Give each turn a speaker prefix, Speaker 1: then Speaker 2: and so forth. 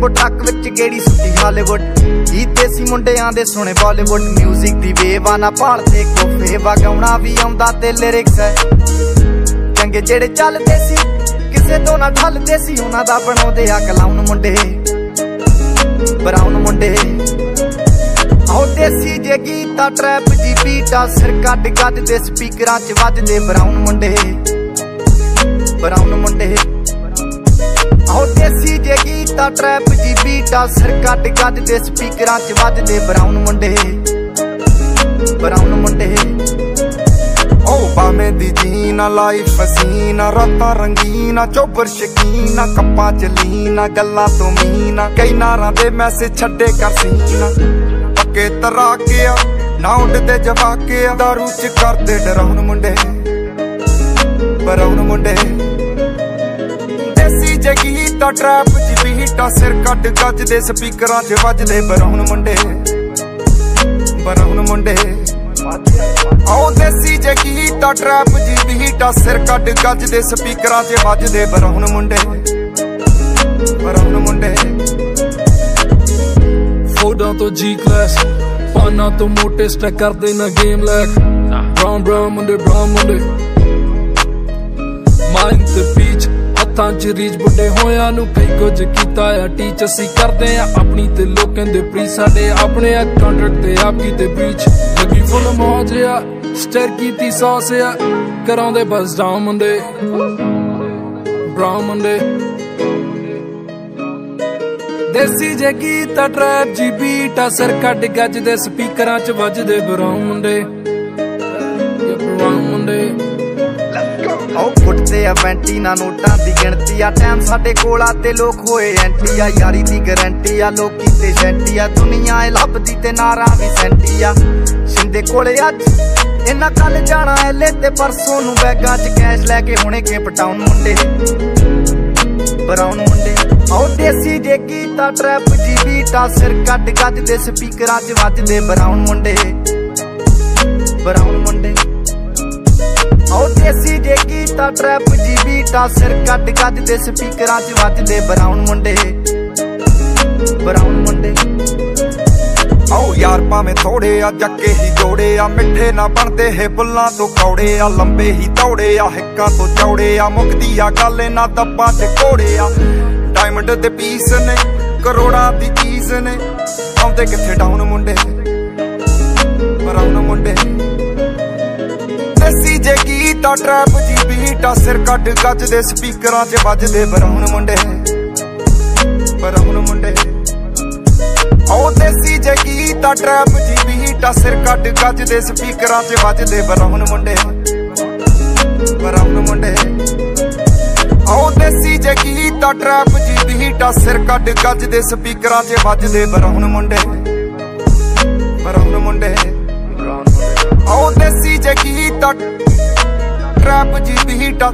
Speaker 1: ਵਾਂਗੂ ਟਰੱਕ ਵਿੱਚ ਗੇੜੀ ਸੁੱਟੀ ਹਾਲੀਵੁੱਡ। ਜੀ ਦੇਸੀ ਮੁੰਡਿਆਂ ਦੇ ਸੁਣੇ ਬਾਲੀਵੁੱਡ। 뮤직 ਦੀ ਵੇਵਾ ਨਾ ਭਾਲਦੇ ਕੋਫੇ ਵਗਾਉਣਾ ਵੀ ਆਉਂਦਾ ਤੇ ਲਿਰਿਕਸ ਹੈ ਚੰਗੇ ਜਿਹੜੇ ਚੱਲਦੇ ਸੀ, ਕਿਸੇ ਤੋਂ ਨਾ ਢਲਦੇ ਸੀ, ਉਹਨਾਂ ਦਾ ਬਣਾਉਂਦੇ ਆ ਕਲਾਉਨ ਮੁੰਡੇ। ਬਰਾਉਨ ਮੁੰਡੇ। ਆਉ ਦੇਸੀ ਜੇ ਗੀਤਾ ਟਰੈਪ ਜੀ ਬੀਟਾ ਸਿਰ ਕੱਢ ਗੱਜ ਸਪੀਕਰਾਂ 'ਚ ਵੱਜਦੇ ਬਰਾਉਨ ਮੁੰਡੇ। ਬਰਾਉਨ ਮੁੰਡੇ। ਆਉ ਦੇਸੀ ਜੇ ਗੀਤਾ ਟਰੈਪ ਜੀ ਬੀਟਾ ਸਿਰ ਕੱਢ ਗੱਜ ਸਪੀਕਰਾਂ 'ਚ ਵੱਜਦੇ ਬਰਾਉਨ ਮੁੰਡੇ। ਬਰਾਉਨ ਮੁੰਡੇ।
Speaker 2: ਓ ਬਾਵੇਂ ਦੀ ਜੀਨਾ ਲਾਈਫ ਫਸੀਨਾ ਰਾਤਾਂ ਰੰਗੀਨਾ ਚੋਬਰ ਸ਼ਕੀਨਾ ਕੱਪਾਂ ਚ ਲੀਨਾ ਗੱਲਾਂ ਤੋਂ ਮੀਨਾ ਕਈ ਨਾਰਾਂ ਦੇ ਮੈਸੇਜ ਛੱਡੇ ਕਰ ਸੀਨਾ ਪੱਕੇ ਤਰਾ ਕੇ ਆ, ਨਾ ਉੱਡਦੇ ਜਵਾਕੇ ਦਾਰੂ ਚ ਕਰਦੇ ਡਰਾਉਣ ਮੁੰਡੇ। ਬਰਾਉਣ ਮੁੰਡੇ। ਦੇਸੀ ਜਗੀ ਤਾਂ ਟਰੈਪ ਚ ਬੀਟਾ ਸਿਰ ਕੱਢ ਗੱਜ ਦੇ ਸਪੀਕਰਾਂ 'ਚ ਵੱਜਦੇ ਬਰਾਉਣ ਮੁੰਡੇ। ਬਰਾਉਣ ਮੁੰਡੇ। ਆਉ ਦੇਸੀ ਜਗੀ ਤਾਂ ਟਰੈਪ ਜੀ ਬੀਟਾ ਸਿਰ ਕੱਢ ਗੱਜ ਦੇ ਸਪੀਕਰਾਂ 'ਚ ਵੱਜਦੇ ਬਰਾਉਣ ਮੁੰਡੇ। ਬਰਾਉਣ ਮੁੰਡੇ।
Speaker 3: ਫੋਡਾਂ ਤੋਂ ਜੀ ਕਲਾਸ ਪਾਨਾਂ ਤੋਂ ਮੋਟੇ ਸਟੈਕ ਕਰਦੇ ਨਾ ਗੇਮ ਲੈਕ ਬ੍ਰਾਊਨ ਬ੍ਰਾਊਨ ਮੁੰਡੇ ਬ੍ਰਾਊਨ ਮੁੰਡੇ। ਮਾਈਂਡ ਤੇ ਪੀਚ ਹੱਥਾਂ 'ਚ ਰੀਚ ਬੁੱਢੇ ਹੋਇਆਂ ਨੂੰ ਕਈ ਕੁਝ ਕੀਤਾ ਆ। ਟੀਚ ਅਸੀਂ ਕਰਦੇ ਆ, ਆਪਣੀ ਤੇ ਲੋਕਾਂ ਦੇ ਪ੍ਰੀ ਸਾਡੇ ਆਪਣੇ ਆ ਕੰਟਰੈਕਟ ਤੇ ਆਪ ਕੀਤੇ ਬ੍ਰੀਚ ਲੱਗੀ ਫੁੱਲ ਮੌਜ ਆ ਸਟਰ ਕੀਤੀ ਸੌਸ ਆ। ਕਰਾਉਂਦੇ ਬਸ ਡਾਊਨ ਮੁੰਡੇ ਬ੍ਰਾਊਨ ਮੁੰਡੇ ਦੇਸੀ ਜੇ ਗੀਤ ਟਰੈਪ ਜੀ ਬੀਟ ਅਸਰ ਕੱਢ ਗੱਜ ਦੇ ਸਪੀਕਰਾਂ 'ਚ ਵੱਜਦੇ ਬਰਾਉਨ ਮੁੰਡੇ
Speaker 1: ਆਉ ਫੁੱਟਦੇ ਆ ਵੈਂਟੀ ਨਾ ਨੋਟਾਂ ਦੀ ਗਿਣਤੀ ਆ। ਟਾਈਮ ਸਾਡੇ ਕੋਲ ਆ ਤੇ ਲੋਕ ਹੋਏ ਐਂਟੀ ਆ। ਯਾਰੀ ਦੀ ਗਾਰੰਟੀ ਆ, ਲੋਕੀ ਤੇ ਸ਼ੈਂਟੀ ਆ। ਦੁਨੀਆ ਇਹ ਲੱਭਦੀ ਤੇ ਨਾਰਾ ਵੀ ਸੈਂਟੀ ਆ। ਸ਼ਿੰਦੇ ਕੋਲੇ ਅੱਜ ਇਹਨਾਂ ਕੱਲ ਜਾਣਾ ਐਲੇ ਤੇ ਪਰਸੋਂ ਨੂੰ ਬੈਗਾਂ 'ਚ ਕੈਸ਼ ਲੈ ਕੇ ਹੁਣੇ ਕੇ ਪਟਾਉਣ ਮੁੰਡੇ। ਬਰਾਉਨ ਮੁੰਡੇ। ਆਉ ਦੇਸੀ ਜੇ ਗੀਤਾ ਟਰੈਪ ਜੀ ਬੀਟਾ ਸਿਰ ਕੱਢ ਗੱਜ ਦੇ ਸਪੀਕਰਾਂ 'ਚ ਵੱਜਦੇ ਬਰਾਉਨ ਮੁੰਡੇ। ਬਰਾਉਨ ਮੁੰਡੇ। ਆਉ ਦੇਸੀ ਜੇ ਗੀਤਾ ਟਰੈਪ ਜੀ ਬੀਟਾ ਸਿਰ ਕੱਢ ਗੱਜ ਦੇ ਸਪੀਕਰਾਂ 'ਚ ਵੱਜਦੇ ਬਰਾਉਨ ਮੁੰਡੇ। ਬਰਾਉਨ ਮੁੰਡੇ।
Speaker 2: ਆਓ ਯਾਰ ਭਾਵੇਂ ਥੋੜੇ ਆ ਜੱਕੇ ਹੀ ਜੋੜੇ ਆ, ਮਿੱਠੇ ਨਾ ਬਣਦੇ ਹੈ ਬੁੱਲਾਂ ਤੋਂ ਕੌੜੇ ਆ, ਲੰਬੇ ਹੀ ਦੌੜੇ ਆ, ਹਿੱਕਾਂ ਤੋਂ ਚੌੜੇ ਆ ਮੁਕਦੀ ਆ ਗੱਲ ਇਹਨਾਂ ਦੱਬਾਂ ਤੇ ਕੋੜੇ ਆ। ਡਾਇਮੰਡ ਦੇ ਪੀਸ ਨੇ, ਕਰੋੜਾਂ ਦੀ ਚੀਜ਼ ਨੇ, ਆਉਂਦੇ ਕਿੱਥੇ ਡਾਊਨ ਮੁੰਡੇ? ਬਰਾਉਨ ਮੁੰਡੇ। ਦੇਸੀ ਜੇ ਗੀਤਾ ਟਰੈਪ ਜੀ ਬੀਟਾ ਸਿਰ ਕੱਢ ਗੱਜ ਦੇ ਸਪੀਕਰਾਂ 'ਚ ਵੱਜਦੇ ਬਰਾਉਨ ਮੁੰਡੇ। ਬਰਾਉਨ ਮੁੰਡੇ। ਆਉ ਦੇਸੀ ਜੇ ਗੀਤਾ ਟਰੈਪ ਜੀ ਬੀਟਾ ਸਿਰ ਕੱਢ ਗੱਜ ਦੇ ਸਪੀਕਰਾਂ 'ਚ ਵੱਜਦੇ ਬਰਾਉਨ ਮੁੰਡੇ। ਬਰਾਉਨ ਮੁੰਡੇ। ਆਉ ਦੇਸੀ ਜੇ ਗੀਤਾ ਟਰੈਪ ਜੀ ਬੀਟਾ ਸਿਰ ਕੱਢ ਗੱਜ ਦੇ ਸਪੀਕਰਾਂ 'ਚ ਵੱਜਦੇ ਬਰਾਉਨ ਮੁੰਡੇ। ਬਰਾਉਨ ਮੁੰਡੇ। ਆਉ ਦੇਸੀ ਜੇ ਗੀਤਾ ਟਰੈਪ ਜੀ ਬੀਟਾ